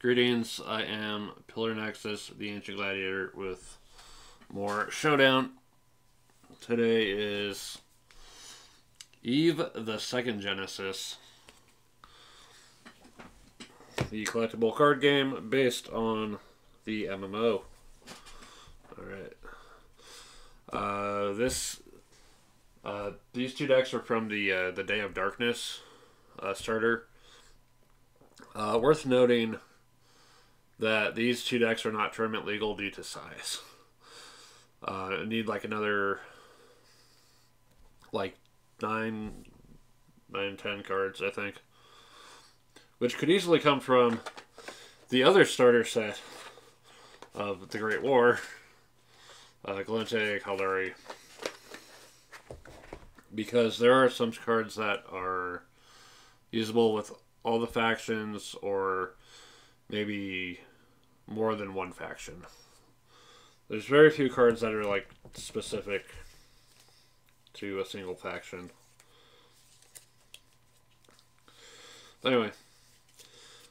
Greetings, I am Pillar Nexus, the Ancient Gladiator, with more Showdown. Today is Eve the Second Genesis, the collectible card game based on the MMO. Alright. Uh, this, uh, these two decks are from the, uh, the Day of Darkness uh, starter. Uh, worth noting that these two decks are not tournament legal due to size. Uh, I need like another like nine, nine, ten cards, I think, which could easily come from the other starter set of the Great War, uh, Gallente Caldari, because there are some cards that are usable with all the factions or maybe more than one faction. There's very few cards that are like specific to a single faction. Anyway,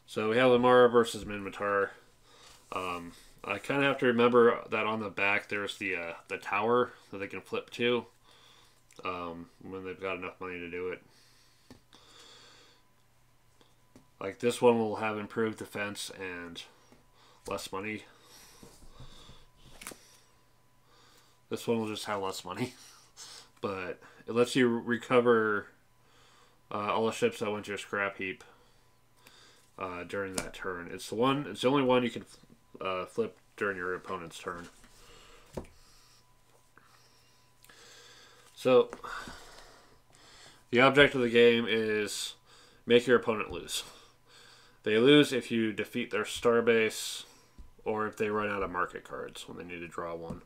so we have Lamara versus Minmatar. Um, I kind of have to remember that on the back there's the uh, the tower that they can flip to um, when they've got enough money to do it. Like this one will have improved defense and less money. This one will just have less money. but it lets you recover uh, all the ships that went to your scrap heap uh, during that turn. It's the one. It's the only one you can uh, flip during your opponent's turn. So the object of the game is make your opponent lose. They lose if you defeat their star base or if they run out of market cards when they need to draw one.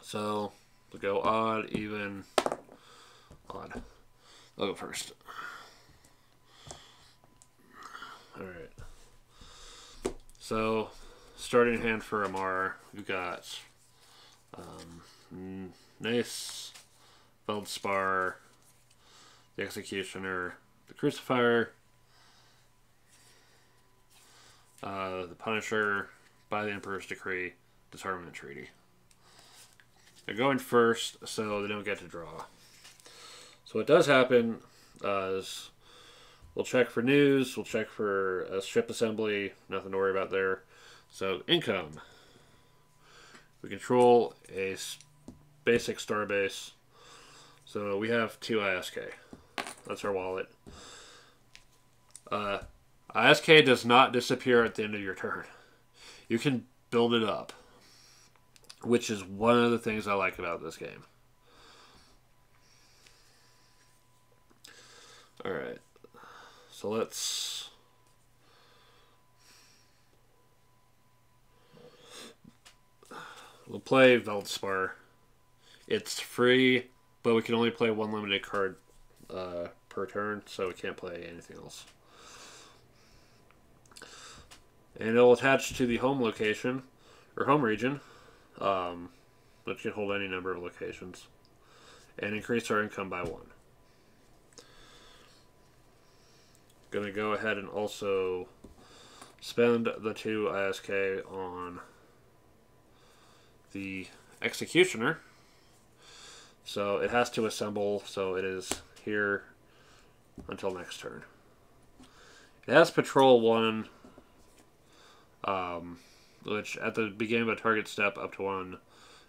So we'll go odd, even, odd. I'll go first. Alright. So, starting hand for Amarr, we've got um, Nice, Veldspar, the Executioner, the Crucifier, uh, the Punisher, by the Emperor's Decree, Disarmament Treaty. They're going first, so they don't get to draw. So what does happen uh, is we'll check for news, we'll check for a ship assembly, nothing to worry about there. So income. We control a basic starbase. So we have two ISK. That's our wallet. Uh, ISK does not disappear at the end of your turn. You can build it up, which is one of the things I like about this game. Alright, so let's... We'll play Veldspar. It's free, but we can only play one limited card uh, per turn, so we can't play anything else and it'll attach to the home location or home region, um, which can hold any number of locations, and increase our income by one. Going to go ahead and also spend the two ISK on the executioner. So it has to assemble, so it is here until next turn. It has patrol one um, which at the beginning of a target step up to one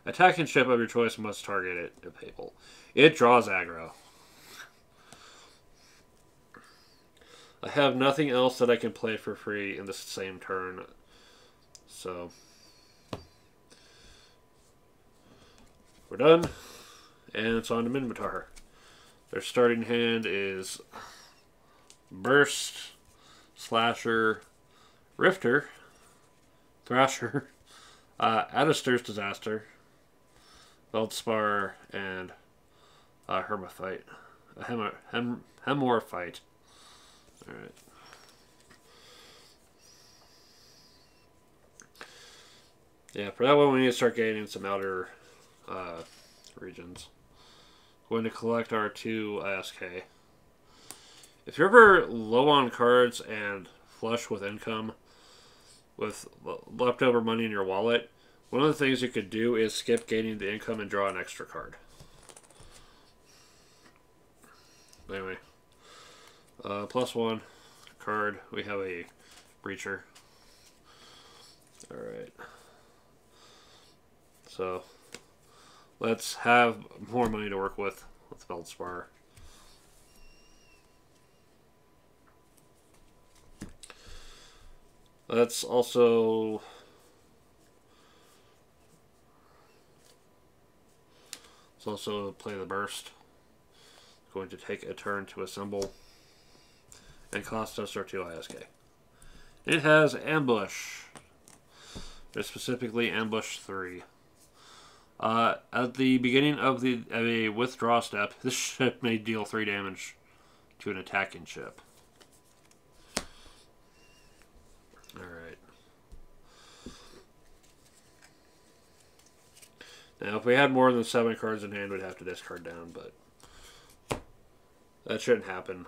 attacking ship of your choice must target it. It draws aggro. I have nothing else that I can play for free in the same turn, so we're done, and it's on to Minmatar. Their starting hand is Burst, Slasher, Rifter, Thrasher, uh, Alistair's Disaster, Veldspar, and uh, Hermaphyte. A hem, hem, Hemorphite. Alright. Yeah, for that one we need to start getting some outer uh, regions. Going to collect our two ISK. If you're ever low on cards and flush with income, with leftover money in your wallet, one of the things you could do is skip gaining the income and draw an extra card. Anyway, uh, plus one card. We have a breacher. All right. So let's have more money to work with with Veldspar. Let's also let's also play the burst. Going to take a turn to assemble and cost us our two ISK. It has ambush. Specifically ambush three. Uh, at the beginning of the of a withdraw step, this ship may deal three damage to an attacking ship. Alright. Now, if we had more than seven cards in hand, we'd have to discard down, but that shouldn't happen.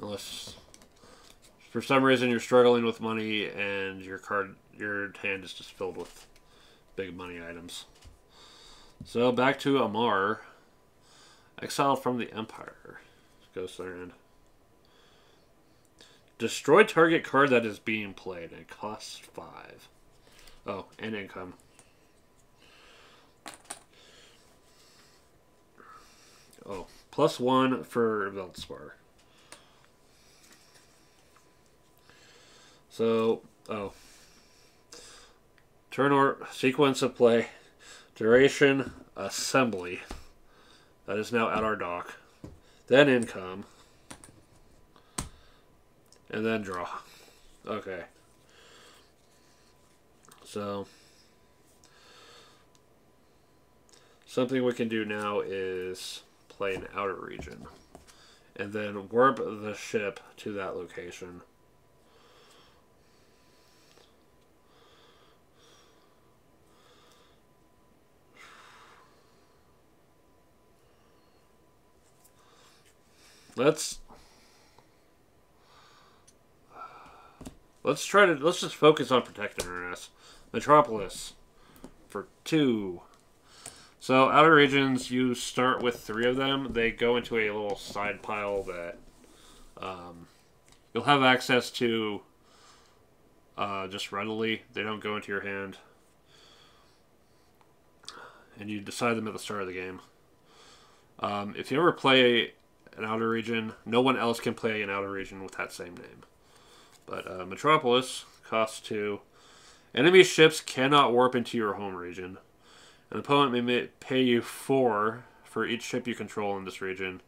Unless for some reason you're struggling with money and your card your hand is just filled with big money items. So back to Amarr. Exiled from the Empire. Goes there and destroy target card that is being played. It costs five. Oh, and income. Oh, plus one for Veldspar. So, oh. Turn or sequence of play. Duration, assembly. That is now at our dock. Then income. And then draw. Okay. So, something we can do now is play an outer region. And then warp the ship to that location. Let's let's try to let's just focus on protecting our ass. Metropolis for two. So outer regions, you start with three of them. They go into a little side pile that um, you'll have access to uh, just readily. They don't go into your hand, and you decide them at the start of the game. Um, if you ever play an outer region. No one else can play an outer region with that same name. But uh, Metropolis costs two. Enemy ships cannot warp into your home region. An opponent may pay you four for each ship you control in this region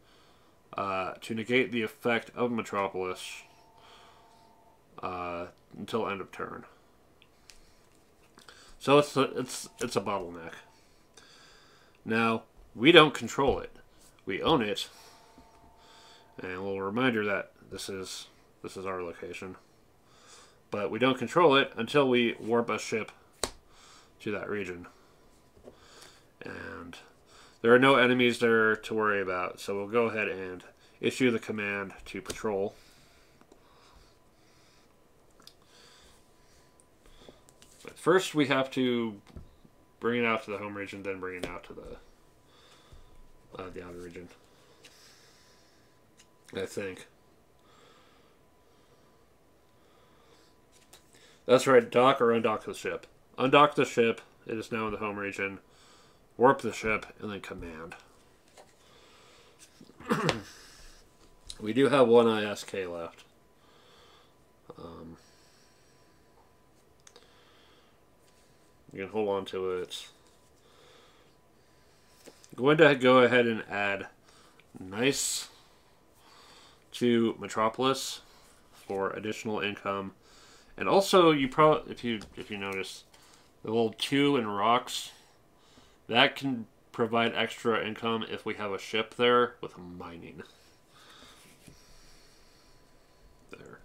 uh, to negate the effect of Metropolis uh, until end of turn. So it's a, it's it's a bottleneck. Now we don't control it; we own it, and a little reminder that this is this is our location. But we don't control it until we warp a ship to that region. And there are no enemies there to worry about, so we'll go ahead and issue the command to patrol. But first we have to bring it out to the home region, then bring it out to the uh, the outer region. I think. That's right, dock or undock the ship. Undock the ship, it is now in the home region. Warp the ship, and then command. we do have one ISK left. Um, you can hold on to it. going to go ahead and add nice to Metropolis for additional income. And also, you probably if you if you notice the little two and rocks, that can provide extra income if we have a ship there with mining. There.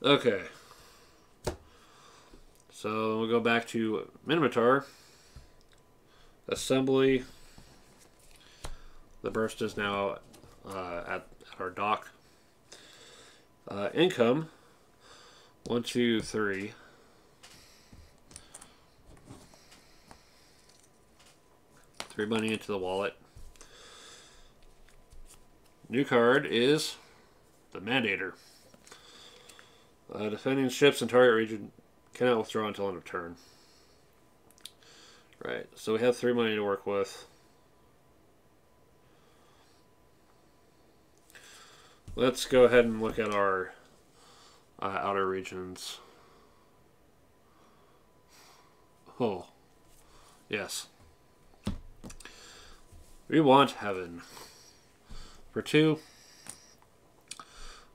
Okay. So we'll go back to Minmatar. Assembly The burst is now uh, at, at our dock. Uh, income. One, two, three. Three money into the wallet. New card is the Mandator. Uh, defending ships in target region cannot withdraw until end of turn. Right, so we have three money to work with. Let's go ahead and look at our uh, outer regions. Oh, yes. We want heaven. For two,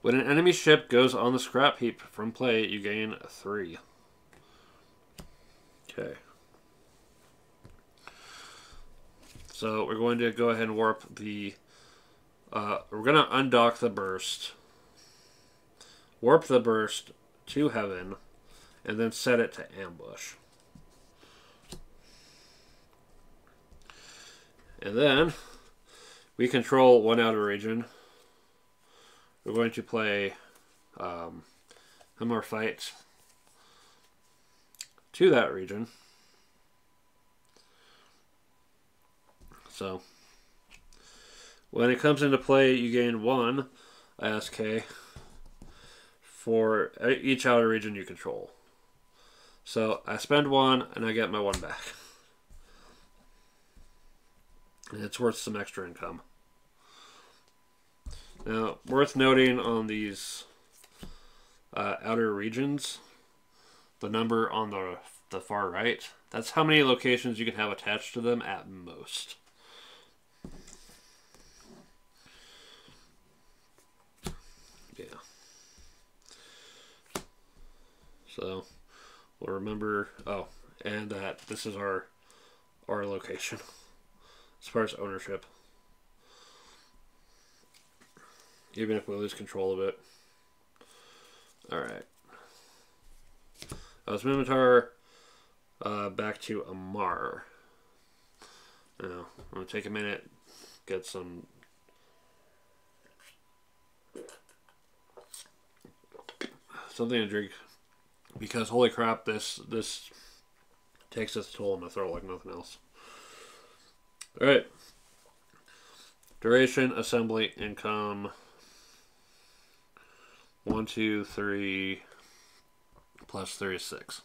when an enemy ship goes on the scrap heap from play, you gain three. Okay. So we're going to go ahead and warp the. Uh, we're going to undock the burst, warp the burst to heaven, and then set it to ambush. And then we control one outer region. We're going to play um, more fights to that region. So, when it comes into play, you gain one ISK for each outer region you control. So, I spend one and I get my one back. And it's worth some extra income. Now, worth noting on these uh, outer regions, the number on the, the far right, that's how many locations you can have attached to them at most. Yeah. So, we'll remember, oh, and that this is our, our location as far as ownership. Even if we lose control of it. Alright. Let's Minmatar uh, back to Amarr. Now, I'm going to take a minute, get some something to drink because holy crap this this takes its toll on my throat like nothing else all right duration assembly income one, two, three, plus 36.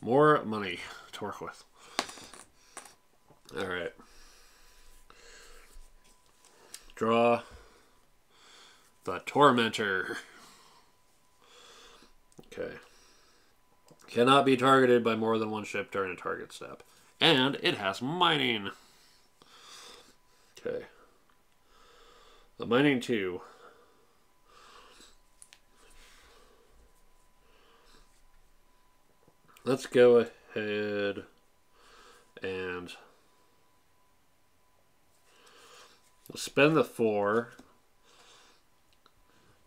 More money to work with. All right. Draw the Tormentor. Okay. Cannot be targeted by more than one ship during a target step. And it has mining. Okay. The mining 2. let's go ahead and spend the four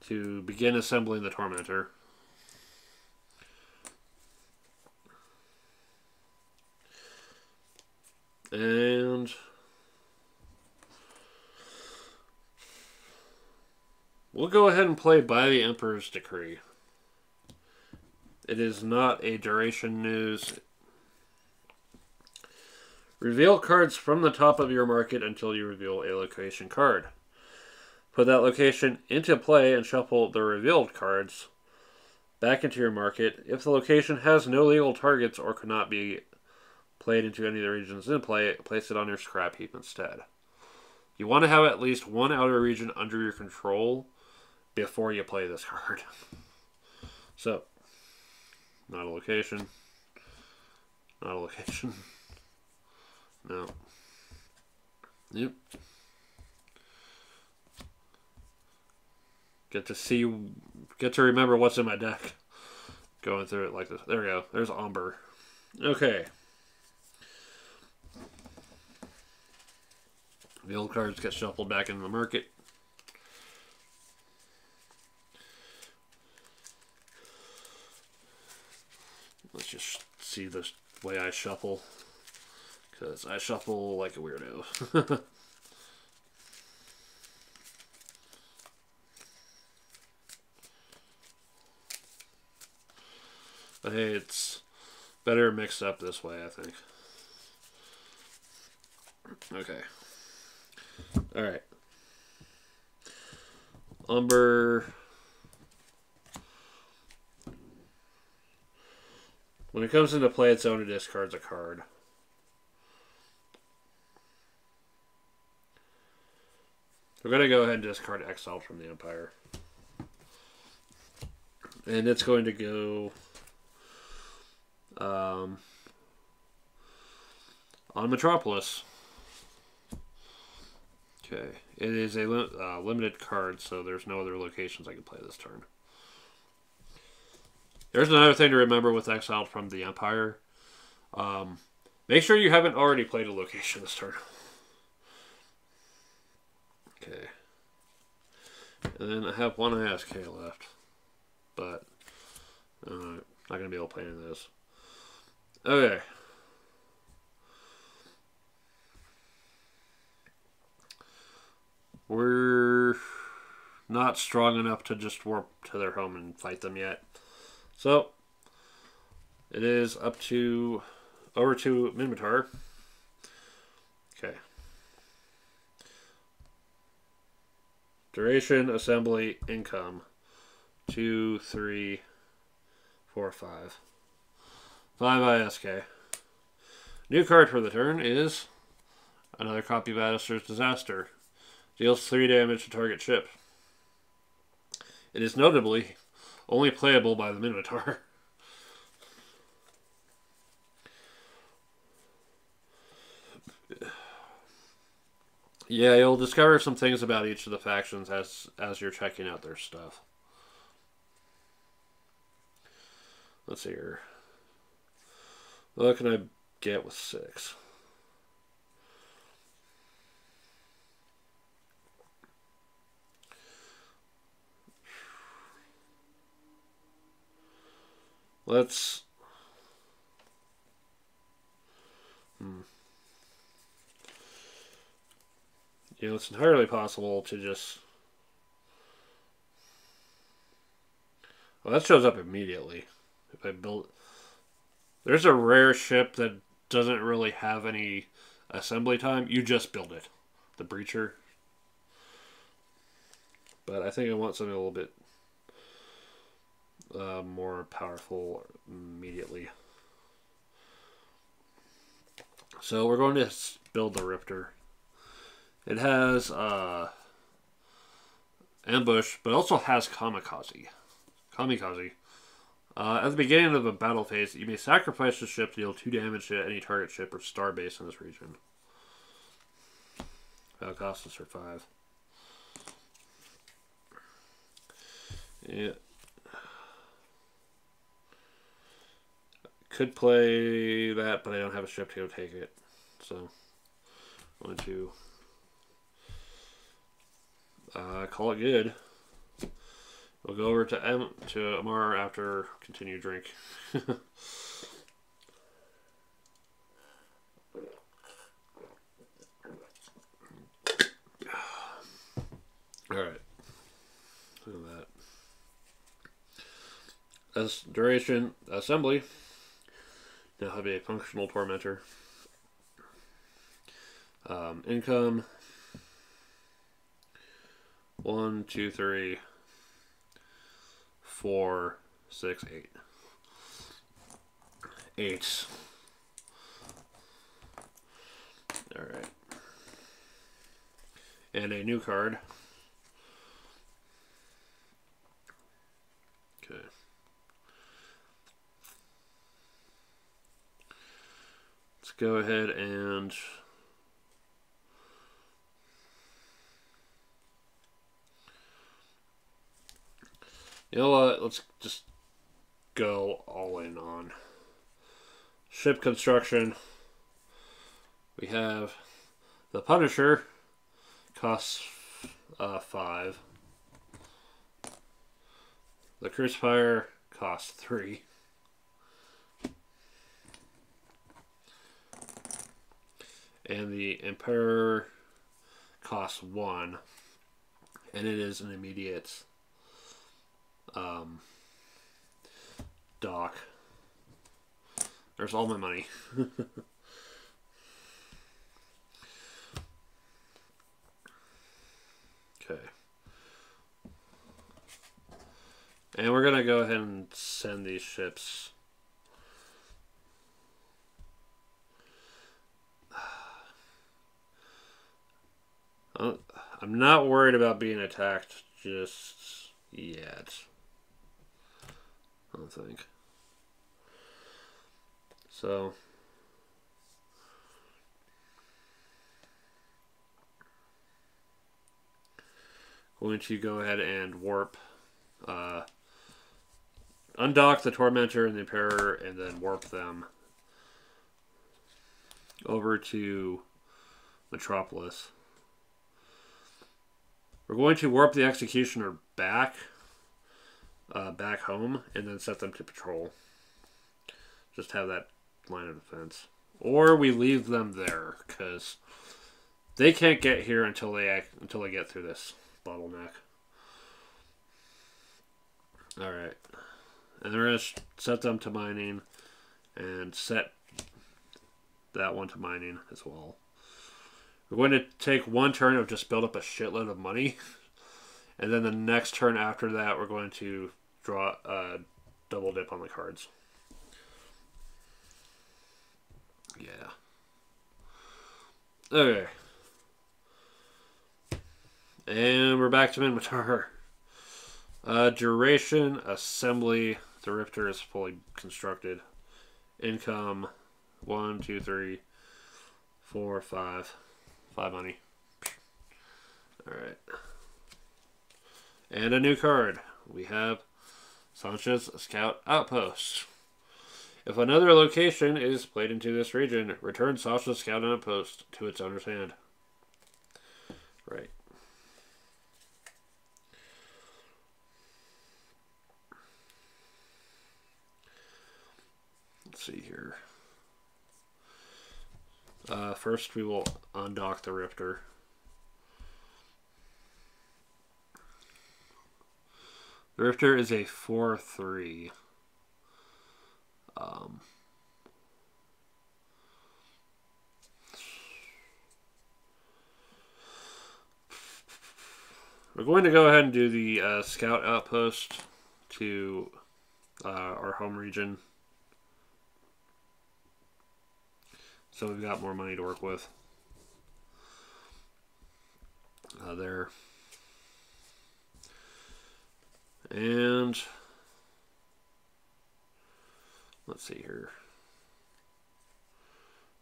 to begin assembling the Tormentor. And we'll go ahead and play by the Emperor's Decree. It is not a duration news. Reveal cards from the top of your market until you reveal a location card. Put that location into play and shuffle the revealed cards back into your market. If the location has no legal targets or cannot be played into any of the regions in play, it. place it on your scrap heap instead. You want to have at least one outer region under your control before you play this card. So, not a location. Not a location. No. Yep. Get to see, get to remember what's in my deck. Going through it like this. There we go. There's Umber. Okay. The old cards get shuffled back into the market. Let's just see the way I shuffle. Because I shuffle like a weirdo. But hey, it's better mixed up this way, I think. Okay. All right. Umber. When it comes into play, its it discards a card. We're going to go ahead and discard Exile from the Empire. And it's going to go um, on Metropolis. Okay. It is a uh, limited card, so there's no other locations I can play this turn. There's another thing to remember with Exiled from the Empire. Um, make sure you haven't already played a location this turn. Okay. And then I have one ISK left. But, uh, not going to be able to play any of this. Okay. We're not strong enough to just warp to their home and fight them yet. So, it is up to, over to Minmatar. Okay. Duration, assembly, income. Two, three, four, five. Five ISK. New card for the turn is another copy of Addister's Disaster. Deals three damage to target ship. It is notably only playable by the Minotaur. yeah, you'll discover some things about each of the factions as as you're checking out their stuff. Let's see here. What can I get with six? Let's. Hmm. It's entirely possible to just. Well, that shows up immediately. If I build. There's a rare ship that doesn't really have any assembly time. You just build it. The Breacher. But I think I want something a little bit uh, more powerful immediately. So we're going to build the Riptor. It has uh, ambush, but also has kamikaze. Kamikaze. Uh, at the beginning of a battle phase, you may sacrifice the ship to deal 2 damage to any target ship or star base in this region. That'll cost us for 5. Yeah. Could play that, but I don't have a strip to go take it. So, I'm going to uh, call it good. We'll go over to M to Amarr after continue drink. All right. Look at that. As duration assembly. Now have a functional tormentor. Um, income. One, two, three, four, six, eight. Eight. All right. And a new card. Okay. Let's go ahead and You know what? Let's just go all in on ship construction. We have the Punisher costs uh, five. The Crucifier costs three. And the Impairor costs one. And it is an immediate um, dock. There's all my money. okay. And we're going to go ahead and send these ships. I'm not worried about being attacked just yet. I don't think. So. Going to go ahead and warp. Uh, undock the Tormentor and the Impairor and then warp them over to Metropolis. We're going to warp the Executioner back, uh, back home, and then set them to patrol. Just have that line of defense. Or we leave them there, because they can't get here until they until they get through this bottleneck. Alright. And we're to set them to mining, and set that one to mining as well. We're going to take one turn of just build up a shitload of money. And then the next turn after that, we're going to draw a double dip on the cards. Yeah. Okay. And we're back to Minmatar. Uh, duration, assembly, the Rifter is fully constructed. Income, one, two, three, four, five. Five money. Alright. And a new card. We have Sansha's Scout Outpost. If another location is played into this region, return Sansha's Scout Outpost to its owner's hand. Right. Let's see here. Uh, first, we will undock the Rifter. The Rifter is a 4-3. Um, we're going to go ahead and do the uh, scout outpost to uh, our home region. So we've got more money to work with. Uh, there. And let's see here.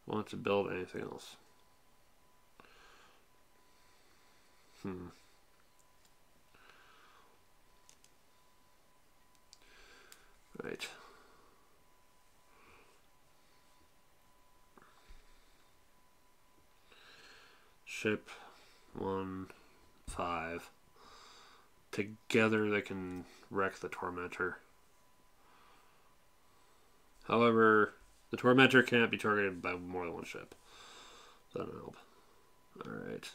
Want to build anything else? Hmm. Right. Ship one five together they can wreck the tormentor. However the tormentor can't be targeted by more than one ship. That'll help. All right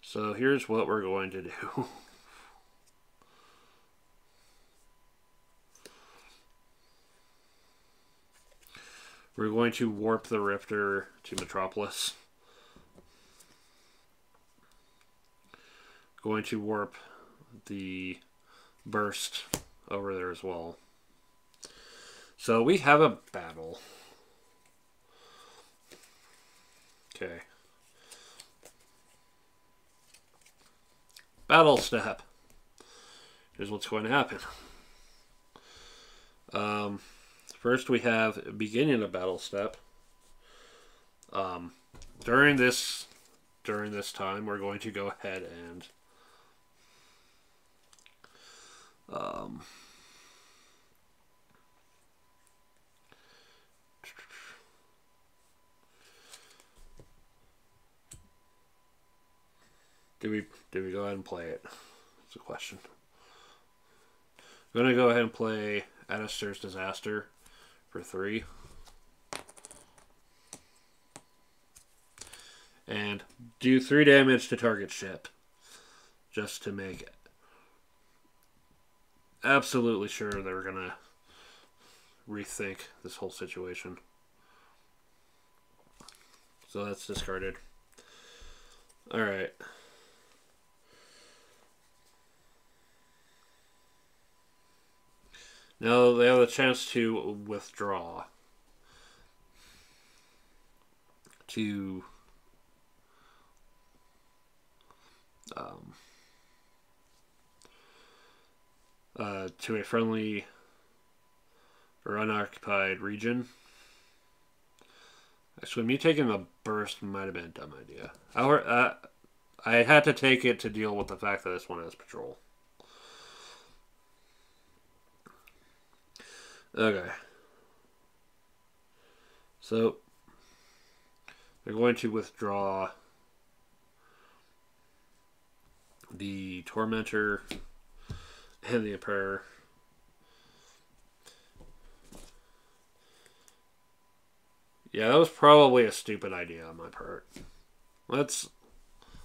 so here's what we're going to do We're going to warp the Rifter to Metropolis. Going to warp the Burst over there as well. So we have a battle. Okay. Battle step. Here's what's going to happen. Um, First, we have beginning of battle step. Um, during this during this time, we're going to go ahead and um, do we do we go ahead and play it? It's a question. I'm gonna go ahead and play Anastir's Disaster for three. And do three damage to target ship. just to make absolutely sure they're gonna rethink this whole situation. So that's discarded. All Now they have a chance to withdraw. To um, uh, to a friendly or unoccupied region. Actually, me taking the burst might have been a dumb idea. I, uh, I had to take it to deal with the fact that this one has patrol. Okay. So, they're going to withdraw the Tormentor and the Impairor. Yeah, that was probably a stupid idea on my part. Let's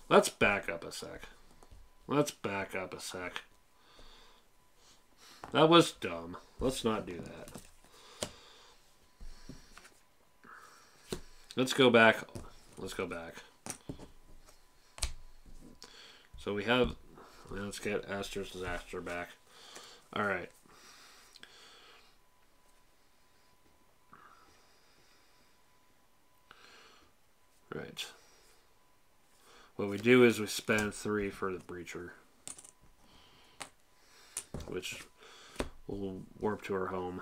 let's back up a sec. Let's back up a sec. That was dumb. Let's not do that. Let's go back. Let's go back. So we have. Let's get Astor's Disaster back. All right. Right. What we do is we spend three for the breacher, which will warp to our home.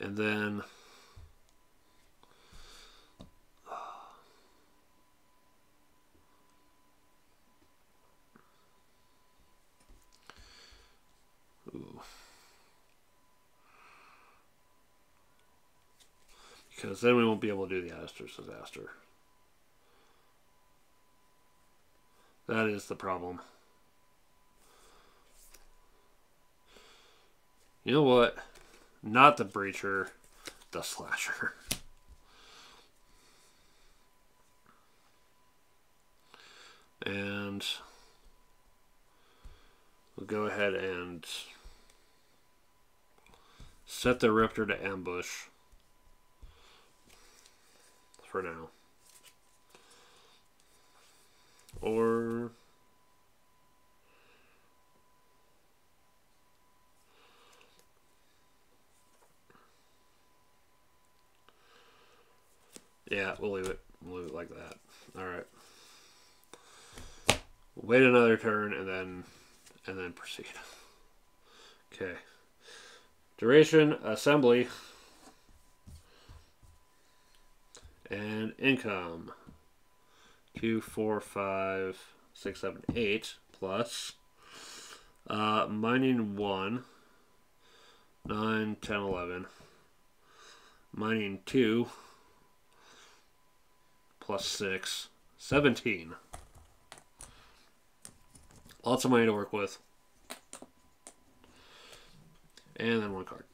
And then. Because then we won't be able to do the Astor's disaster. That is the problem. You know what? Not the breacher, the slasher. And we'll go ahead and set the Riptor to ambush for now. Or Yeah, we'll leave it. We'll leave it like that. All right. Wait another turn and then and then proceed. Okay. Duration assembly and income two, four, five, six, seven, eight plus uh, mining one, nine, ten, eleven, mining two plus six, 17. Lots of money to work with. And then one card.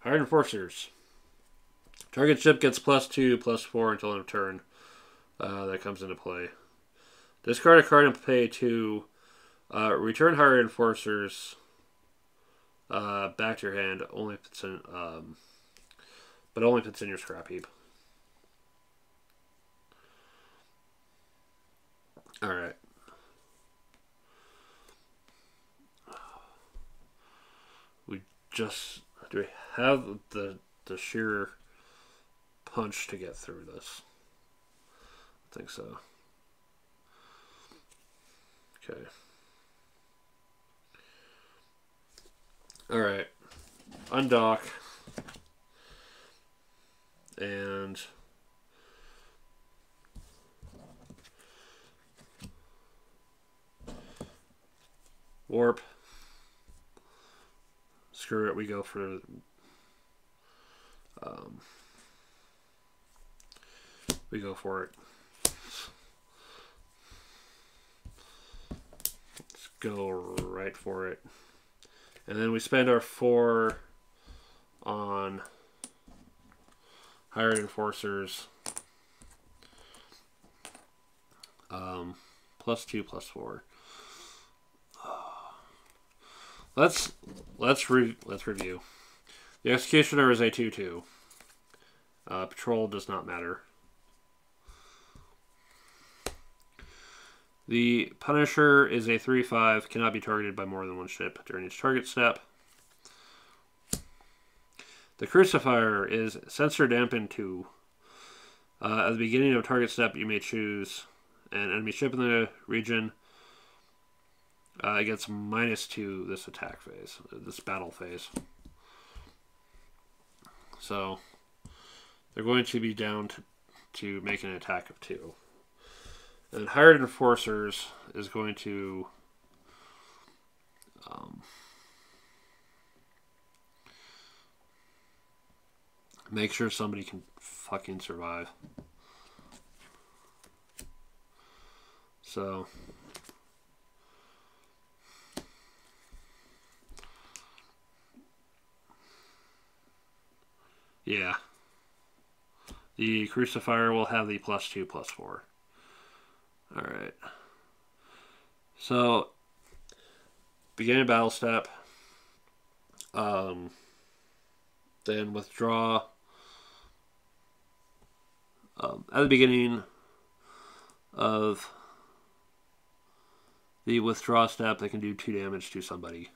Hired Enforcers. Target ship gets plus two, plus four until end of turn. Uh, that comes into play. Discard a card and pay two. Uh, return hired enforcers uh, back to your hand. Only if it's in, um, but only if it's in your scrap heap. All right. We just do we have the the sheer punch to get through this? I think so. Okay. All right. Undock and warp. Screw it, we go for um, we go for it. Let's go right for it. And then we spend our four on hired enforcers. Um, plus two, plus four. Let's let's re- let's review. The executioner is a two two. Uh, patrol does not matter. The Punisher is a 3 5, cannot be targeted by more than one ship during each target step. The Crucifier is sensor dampened 2. Uh, at the beginning of target step, you may choose an enemy ship in the region. Uh, it gets minus 2 this attack phase, this battle phase. So, they're going to be down to, to make an attack of 2. And hired enforcers is going to um, make sure somebody can fucking survive. So yeah. The crucifier will have the plus two, plus four. All right. So, beginning battle step. Um, then withdraw. Um, at the beginning of the withdraw step, they can do two damage to somebody.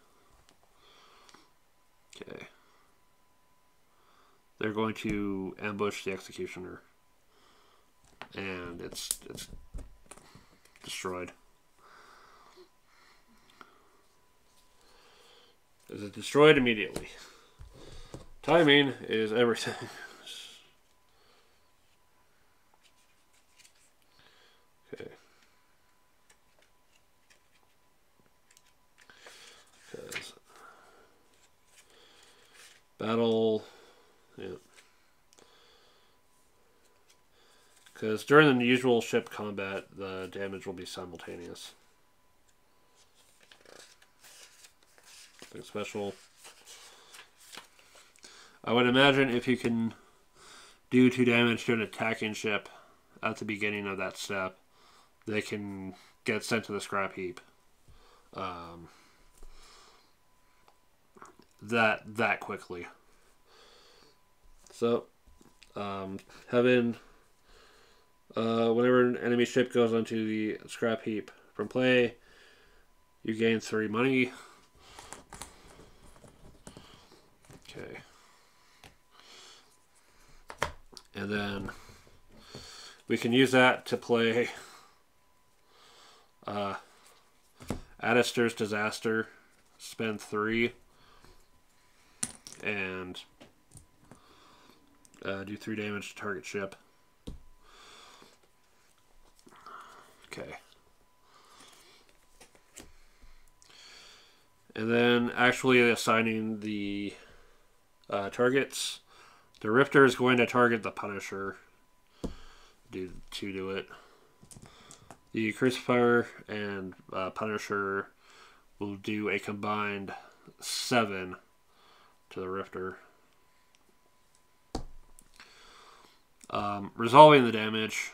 Okay. They're going to ambush the executioner, and it's it's destroyed. Is it destroyed immediately? Timing is everything. okay. Battle, yeah. Because during the usual ship combat, the damage will be simultaneous. Special. I would imagine if you can do two damage to an attacking ship at the beginning of that step, they can get sent to the scrap heap. Um, that that quickly. So, um, having uh, whenever an enemy ship goes onto the scrap heap from play, you gain three money. Okay. And then we can use that to play uh, Adister's Disaster, spend three, and uh, do three damage to target ship. Okay. And then actually assigning the uh, targets. The Rifter is going to target the Punisher do, to do it. The Crucifier and uh, Punisher will do a combined 7 to the Rifter. Um, resolving the damage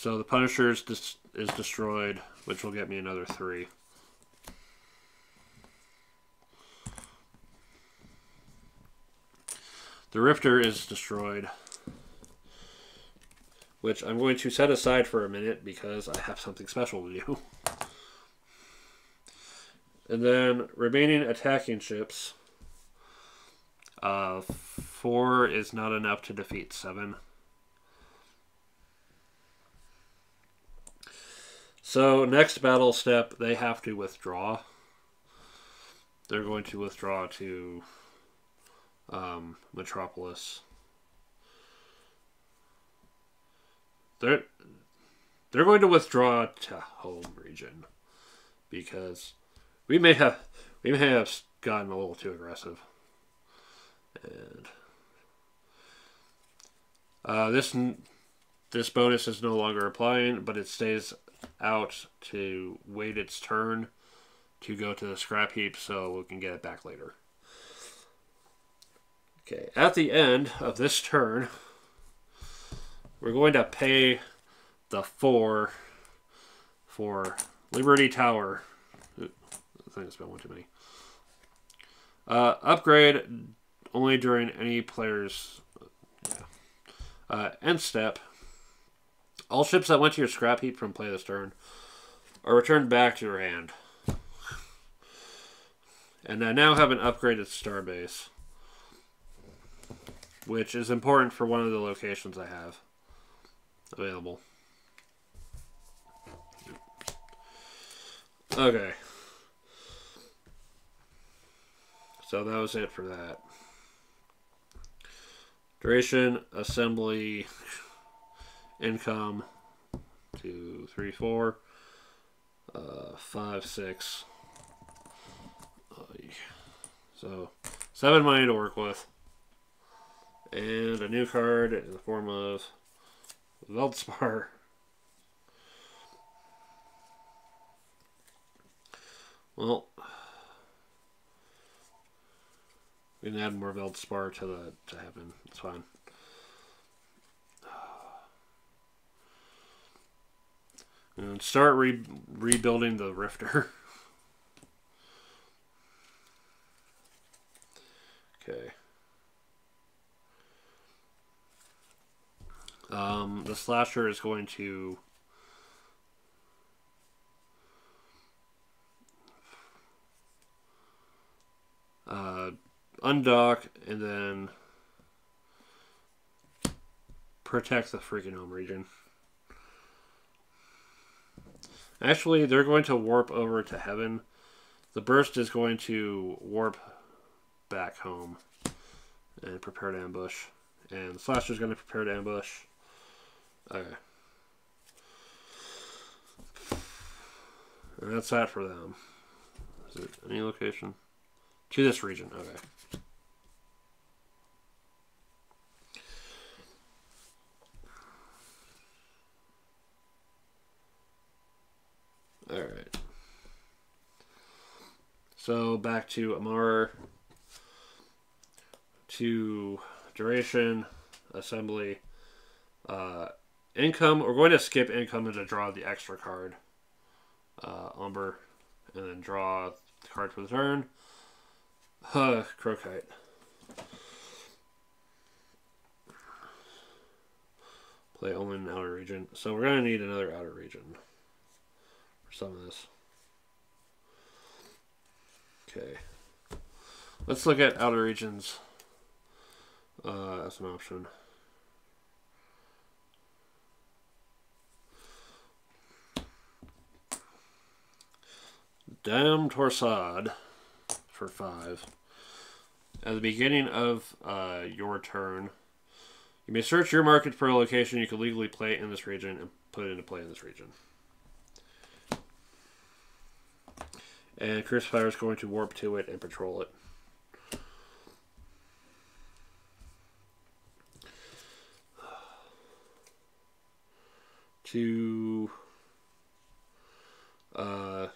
So the Punisher is, dis- is destroyed, which will get me another three. The Rifter is destroyed, which I'm going to set aside for a minute because I have something special to do. And then remaining attacking ships. Uh, four is not enough to defeat seven. So next battle step, they have to withdraw. They're going to withdraw to um, Metropolis. They're they're going to withdraw to home region because we may have we may have gotten a little too aggressive. And uh, this this bonus is no longer applying, but it stays out to wait its turn to go to the scrap heap so we can get it back later. Okay, at the end of this turn, we're going to pay the four for Liberty Tower. I think it's been one too many. Uh, upgrade only during any player's uh, end step. All ships that went to your scrap heap from play this turn are returned back to your hand. And I now have an upgraded starbase, which is important for one of the locations I have available. Okay. So that was it for that. Duration, assembly, income, two, three, four, uh, five, six. So seven money to work with. And a new card in the form of Veldspar. Well, we can add more Veldspar to the to heaven. It's fine. And start re rebuilding the Rifter. okay. Um, the slasher is going to uh, undock and then protect the freaking home region. Actually, they're going to warp over to heaven. The burst is going to warp back home and prepare to ambush. And the slasher is going to prepare to ambush. Okay. And that's that for them. Is it any location? To this region, okay. Alright. So back to Amarr. To duration, assembly, uh, income. We're going to skip income and to draw the extra card. Uh, Umber. And then draw the card for the turn. Huh, Crokite. Play only in outer region. So we're going to need another outer region for some of this. Okay. Let's look at outer regions uh, as an option. Dam Torsad for five. At the beginning of uh, your turn, you may search your market for a location you can legally play in this region and put it into play in this region. And Crucifier is going to warp to it and patrol it. To uh,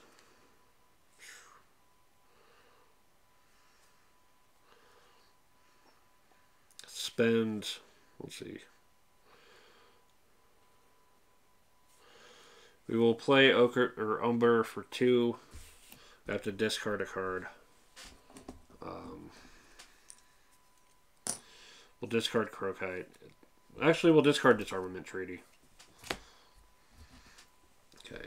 spend, let's see. We will play Ochre or Umber for two. We have to discard a card. Um, we'll discard Crokite. Actually, we'll discard Disarmament Treaty. Okay.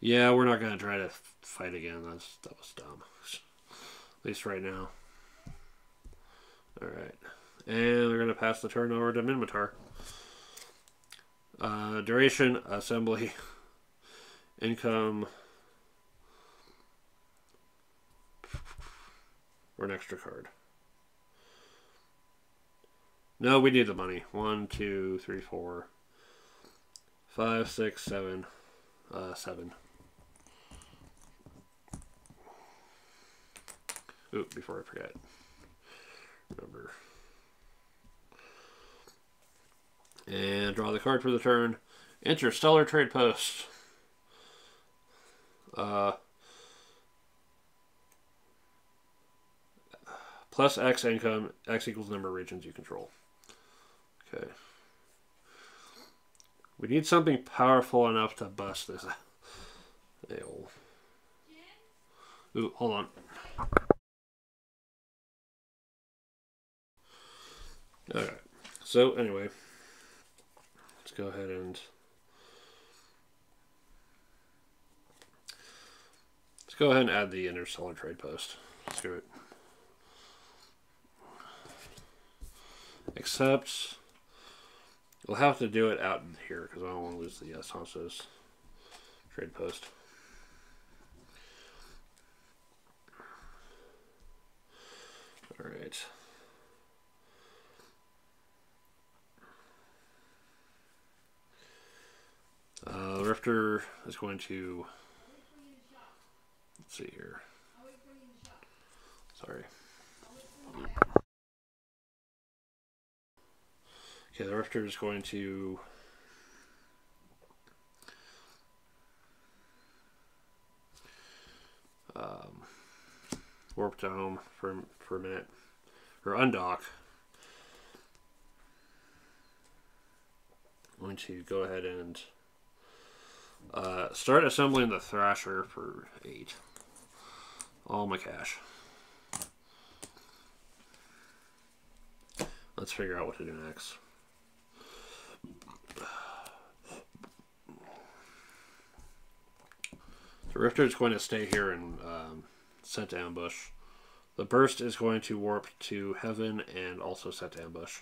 Yeah, we're not going to try to fight again. That's, that was dumb. At least right now. Alright. And we're going to pass the turn over to Minmatar. Uh, duration, assembly, income, or an extra card. No, we need the money. One, two, three, four, five, six, seven, uh, seven. Oop, before I forget. Remember. And draw the card for the turn. Interstellar Trade Post. Uh, plus X income, X equals number of regions you control. Okay. We need something powerful enough to bust this. Ooh, hold on. Alright. So, anyway. Go ahead and... Let's go ahead and add the interstellar trade post. Do it. Except... We'll have to do it out here because I don't want to lose the uh, trade post. All right. Uh, Rifter is going to. Let's see here. Sorry. Okay, the Rifter is going to. Um, warp home for for a minute, or undock. I'm going to go ahead and uh, start assembling the Thrasher for eight. All my cash. Let's figure out what to do next. The Rifter is going to stay here and um, set to ambush. The Burst is going to warp to Heaven and also set to ambush.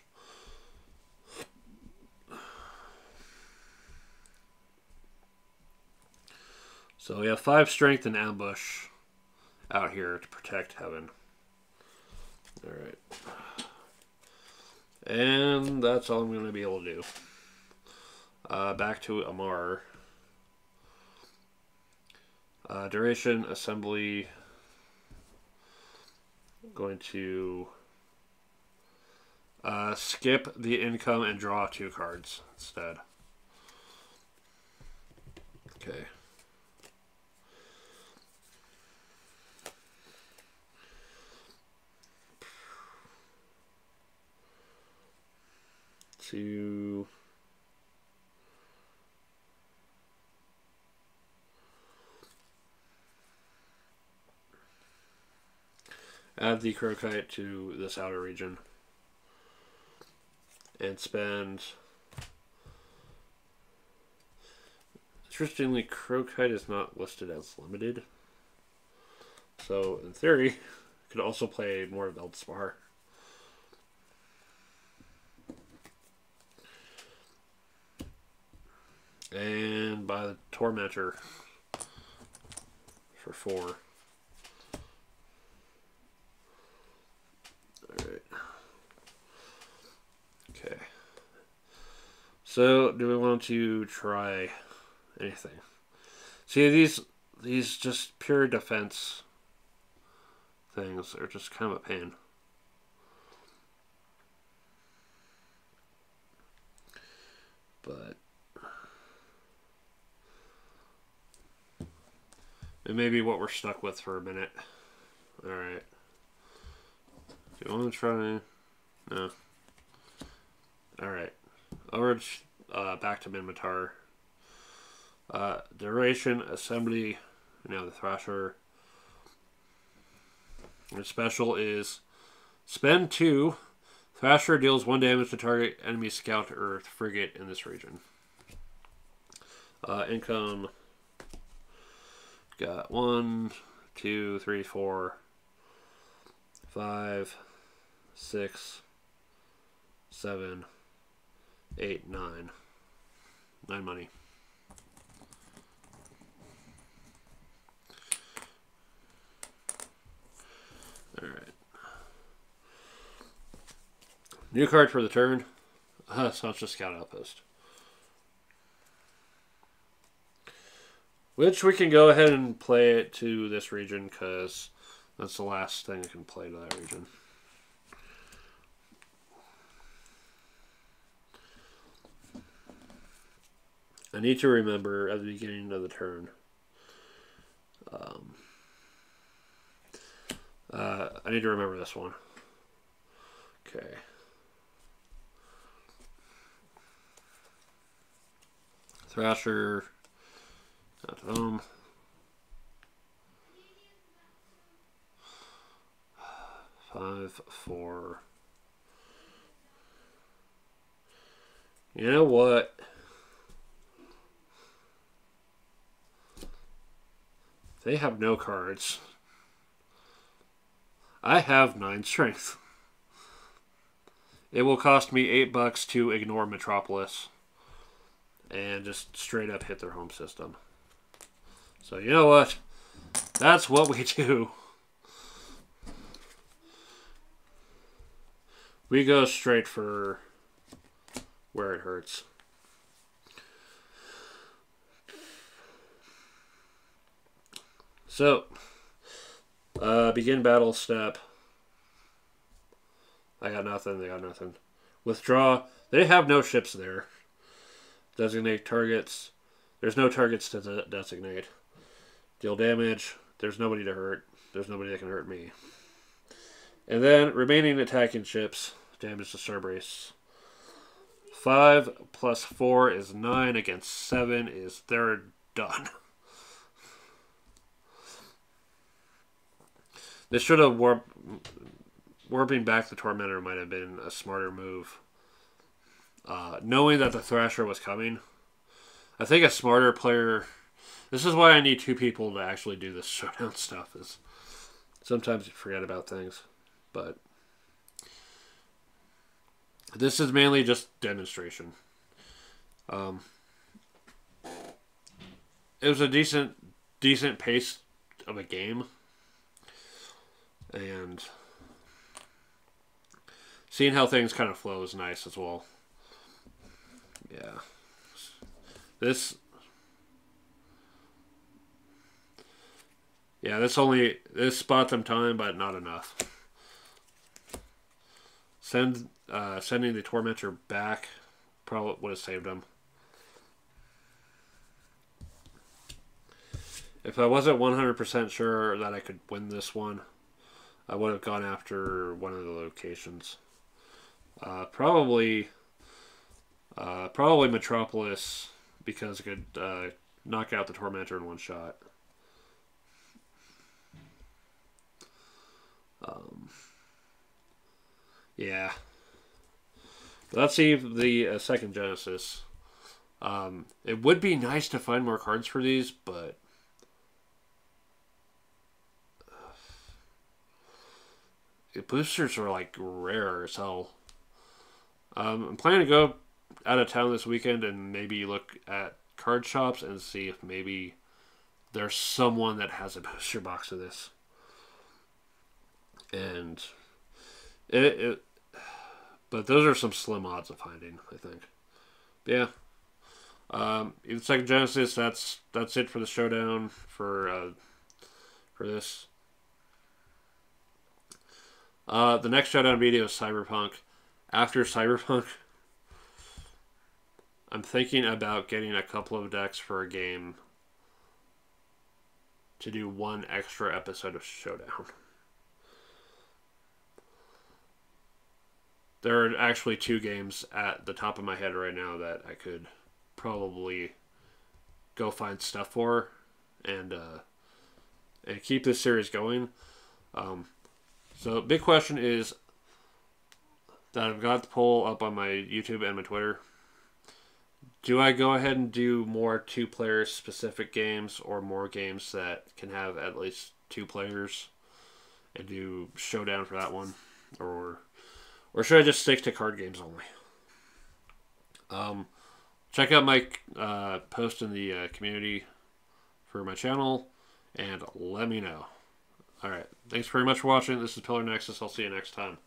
So we have five strength and ambush out here to protect Heaven. Alright. And that's all I'm going to be able to do. Uh, back to Amarr. Uh, duration, assembly. Going to uh, skip the income and draw two cards instead. Okay. To add the Crokite to this outer region and spend interestingly Crokite is not listed as limited. So in theory could also play more of and by the Tormentor for four Alright. Okay. So, do we want to try anything? See, these these just pure defense things are just kind of a pain. But it may be what we're stuck with for a minute. Alright. Do you want to try? No. Alright. Over uh, back to Minmatar. Uh, duration, assembly, you know, the Thrasher. The special is spend two. Thrasher deals one damage to target enemy scout or frigate in this region. Uh, income got one, two, three, four, five, six, seven, eight, nine. Nine money. Alright. New card for the turn. Uh, so it's just Scout Outpost. Which we can go ahead and play it to this region because that's the last thing I can play to that region. I need to remember at the beginning of the turn. Um, uh, I need to remember this one. Okay. Thrasher not home. Five, four. You know what? They have no cards. I have nine strength. It will cost me eight bucks to ignore Metropolis and just straight up hit their home system. So you know what? That's what we do. We go straight for where it hurts. So, uh, begin battle step. I got nothing. They got nothing. Withdraw. They have no ships there. Designate targets. There's no targets to de designate. Deal damage. There's nobody to hurt. There's nobody that can hurt me. And then remaining attacking ships. Damage to Starbase. 5 plus 4 is 9 against 7 is they're done. This should have warp, warping back the Tormentor might have been a smarter move. Uh, knowing that the Thrasher was coming, I think a smarter player. This is why I need two people to actually do this showdown stuff. Is sometimes you forget about things, but this is mainly just demonstration. Um, it was a decent, decent pace of a game, and seeing how things kind of flow is nice as well. Yeah, this. Yeah, this only this spot them time, but not enough. Send uh, sending the tormentor back probably would have saved him. If I wasn't 100% sure that I could win this one, I would have gone after one of the locations. Uh, probably, uh, probably Metropolis because it could uh, knock out the Tormentor in one shot. Um, yeah. Let's see the uh, second Genesis. Um, it would be nice to find more cards for these, but boosters are like rare as hell. Um, I'm planning to go out of town this weekend and maybe look at card shops and see if maybe there's someone that has a booster box of this. And it, it but those are some slim odds of finding, I think. Yeah. Um, in second Genesis, that's that's it for the showdown for uh, for this. Uh, the next showdown video is Cyberpunk. After Cyberpunk, I'm thinking about getting a couple of decks for a game to do one extra episode of Showdown. There are actually two games at the top of my head right now that I could probably go find stuff for and uh, and keep this series going. Um, so big question is that I've got the poll up on my YouTube and my Twitter. Do I go ahead and do more two player specific games or more games that can have at least two players and do showdown for that one? Or or should I just stick to card games only? Um, check out my uh, post in the uh, community for my channel and let me know. All right. Thanks very much for watching. This is Pillar Nexus. I'll see you next time.